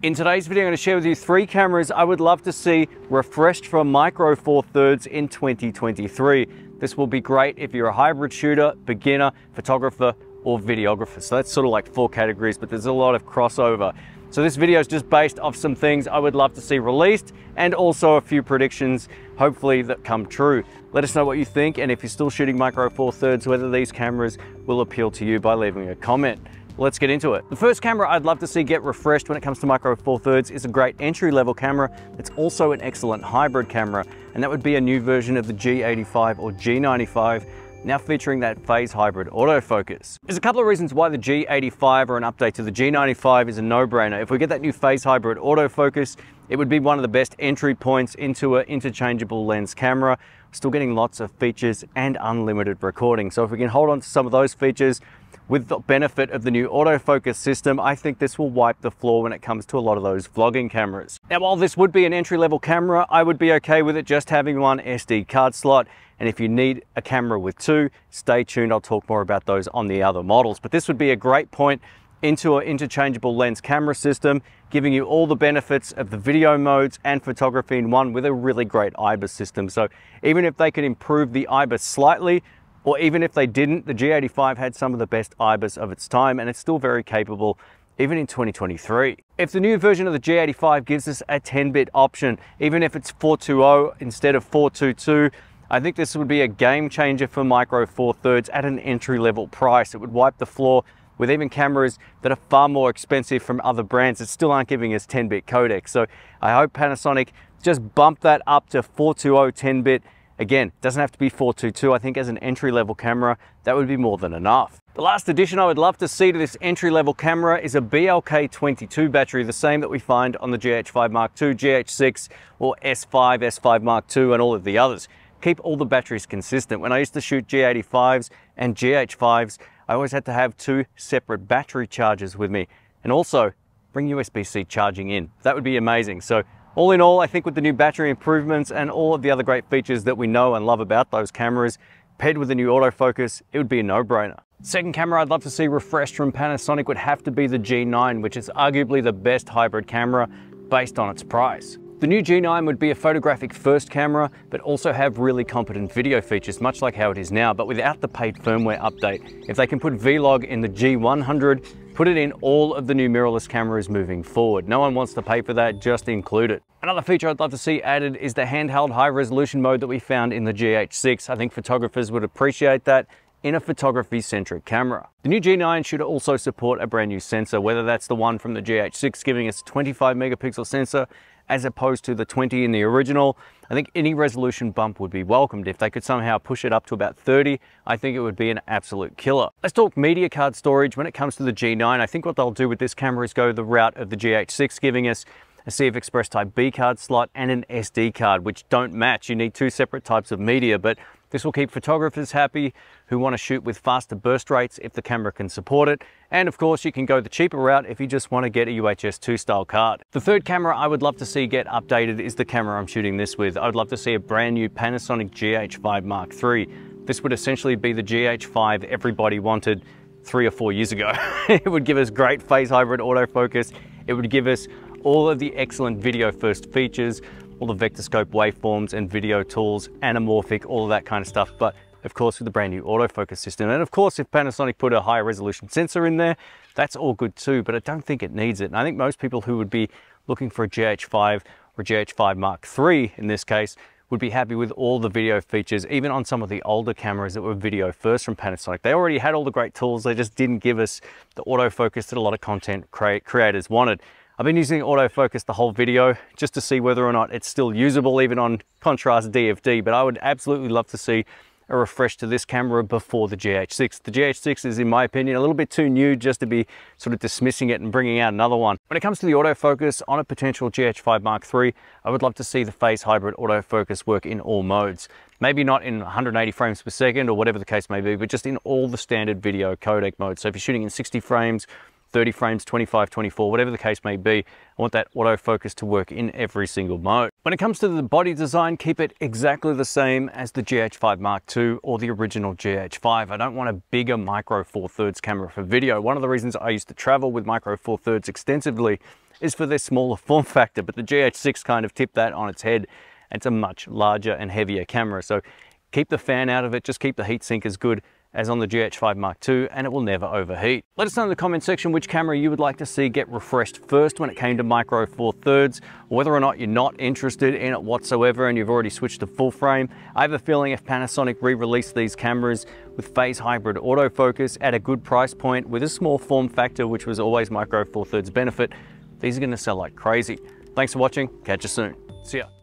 In today's video, I'm going to share with you three cameras I would love to see refreshed from Micro Four Thirds in 2023. This will be great if you're a hybrid shooter, beginner, photographer, or videographer. So that's sort of like four categories, but there's a lot of crossover. So this video is just based off some things I would love to see released and also a few predictions, hopefully that come true. Let us know what you think and if you're still shooting Micro Four Thirds, whether these cameras will appeal to you by leaving a comment let's get into it. The first camera I'd love to see get refreshed when it comes to Micro Four Thirds is a great entry level camera. It's also an excellent hybrid camera, and that would be a new version of the G85 or G95 now featuring that phase hybrid autofocus. There's a couple of reasons why the G85 or an update to the G95 is a no-brainer. If we get that new phase hybrid autofocus, it would be one of the best entry points into an interchangeable lens camera, still getting lots of features and unlimited recording. So if we can hold on to some of those features, with the benefit of the new autofocus system, I think this will wipe the floor when it comes to a lot of those vlogging cameras. Now, while this would be an entry-level camera, I would be okay with it just having one SD card slot. And if you need a camera with two, stay tuned. I'll talk more about those on the other models. But this would be a great point into an interchangeable lens camera system, giving you all the benefits of the video modes and photography in one with a really great IBIS system. So even if they could improve the IBIS slightly, or even if they didn't, the G85 had some of the best IBIS of its time and it's still very capable even in 2023. If the new version of the G85 gives us a 10-bit option, even if it's 420 instead of 422, I think this would be a game changer for Micro Four Thirds at an entry level price. It would wipe the floor with even cameras that are far more expensive from other brands that still aren't giving us 10-bit codecs. So I hope Panasonic just bump that up to 420 10-bit Again, doesn't have to be 422. I think as an entry level camera, that would be more than enough. The last addition I would love to see to this entry level camera is a BLK22 battery, the same that we find on the GH5 Mark II, GH6, or S5, S5 Mark II, and all of the others. Keep all the batteries consistent. When I used to shoot G85s and GH5s, I always had to have two separate battery chargers with me. And also, bring USB-C charging in. That would be amazing. So all in all, I think with the new battery improvements and all of the other great features that we know and love about those cameras, paired with the new autofocus, it would be a no-brainer. Second camera I'd love to see refreshed from Panasonic would have to be the G9, which is arguably the best hybrid camera based on its price. The new G9 would be a photographic first camera, but also have really competent video features, much like how it is now, but without the paid firmware update. If they can put Vlog in the G100, put it in all of the new mirrorless cameras moving forward. No one wants to pay for that, just include it. Another feature I'd love to see added is the handheld high resolution mode that we found in the GH6. I think photographers would appreciate that in a photography centric camera. The new G9 should also support a brand new sensor, whether that's the one from the GH6 giving us 25 megapixel sensor as opposed to the 20 in the original. I think any resolution bump would be welcomed. If they could somehow push it up to about 30, I think it would be an absolute killer. Let's talk media card storage. When it comes to the G9, I think what they'll do with this camera is go the route of the GH6, giving us a CF Express Type B card slot and an SD card, which don't match. You need two separate types of media, but this will keep photographers happy who want to shoot with faster burst rates if the camera can support it. And of course, you can go the cheaper route if you just want to get a UHS 2 style card. The third camera I would love to see get updated is the camera I'm shooting this with. I would love to see a brand new Panasonic GH5 Mark III. This would essentially be the GH5 everybody wanted three or four years ago. it would give us great phase hybrid autofocus. It would give us all of the excellent video first features, all the vectorscope waveforms and video tools, anamorphic, all of that kind of stuff. But of course, with the brand new autofocus system. And of course, if Panasonic put a higher resolution sensor in there, that's all good too, but I don't think it needs it. And I think most people who would be looking for a GH5 or GH5 Mark III in this case, would be happy with all the video features, even on some of the older cameras that were video first from Panasonic. They already had all the great tools, they just didn't give us the autofocus that a lot of content creators wanted. I've been using autofocus the whole video just to see whether or not it's still usable even on contrast DFD, but I would absolutely love to see a refresh to this camera before the GH6. The GH6 is, in my opinion, a little bit too new just to be sort of dismissing it and bringing out another one. When it comes to the autofocus on a potential GH5 Mark III, I would love to see the phase hybrid autofocus work in all modes. Maybe not in 180 frames per second or whatever the case may be, but just in all the standard video codec modes. So if you're shooting in 60 frames, 30 frames, 25, 24, whatever the case may be. I want that autofocus to work in every single mode. When it comes to the body design, keep it exactly the same as the GH5 Mark II or the original GH5. I don't want a bigger Micro Four Thirds camera for video. One of the reasons I used to travel with Micro Four Thirds extensively is for their smaller form factor, but the GH6 kind of tipped that on its head. It's a much larger and heavier camera. So keep the fan out of it, just keep the heatsink as good as on the GH5 Mark II and it will never overheat. Let us know in the comment section which camera you would like to see get refreshed first when it came to Micro Four Thirds, whether or not you're not interested in it whatsoever and you've already switched to full frame. I have a feeling if Panasonic re-released these cameras with phase hybrid autofocus at a good price point with a small form factor, which was always Micro Four Thirds benefit, these are gonna sell like crazy. Thanks for watching, catch you soon. See ya.